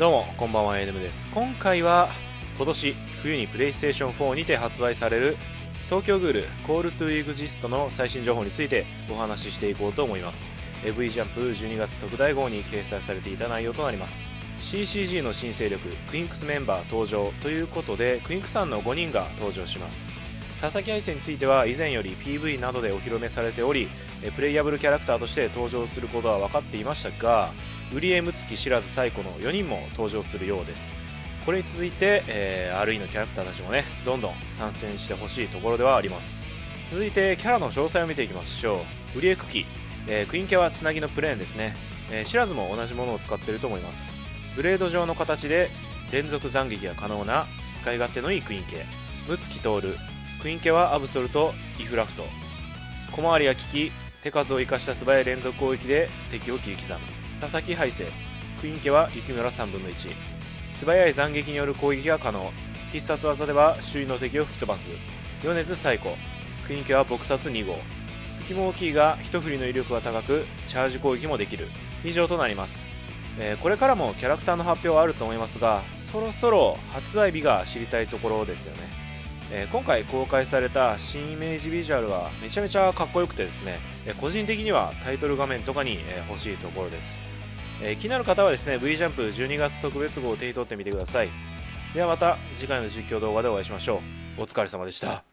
どうもこんばんは NM です。今回は今年冬にプレイステーション4にて発売される東京グールコールトゥエグジストの最新情報についてお話ししていこうと思います。V ジャンプ12月特大号に掲載されていた内容となります。CCG の新勢力クインクスメンバー登場ということでクインクさんの5人が登場します。佐々木愛生については以前より PV などでお披露目されておりプレイヤブルキャラクターとして登場することは分かっていましたがウリエムツキ知らず最古の4人も登場するようです。これに続いて、えー、RE のキャラクターたちもねどんどん参戦してほしいところではあります。続いてキャラの詳細を見ていきましょう。ウリエクキ、えー、クイーンキャはつなぎのプレーンですね、えー、知らずも同じものを使っていると思います。ブレード状の形で連続斬撃が可能な使い勝手のいいクイーン系。ムツキ通るクイーン家はアブソルとイフラフト。小回りが効き手数を生かした素早い連続攻撃で敵を切り刻む。佐々木敗勢クイン家は雪村3分の1素早い斬撃による攻撃が可能。必殺技では周囲の敵を吹き飛ばす。米津最古クイン家は撲殺2号。隙も大きいが一振りの威力が高くチャージ攻撃もできる。以上となります、えー、これからもキャラクターの発表はあると思いますがそろそろ発売日が知りたいところですよね。え今回公開された新イメージビジュアルはめちゃめちゃかっこよくてですね、え個人的にはタイトル画面とかに、え欲しいところです、え気になる方はですね V ジャンプ12月特別号を手に取ってみてください。ではまた次回の実況動画でお会いしましょう。お疲れ様でした。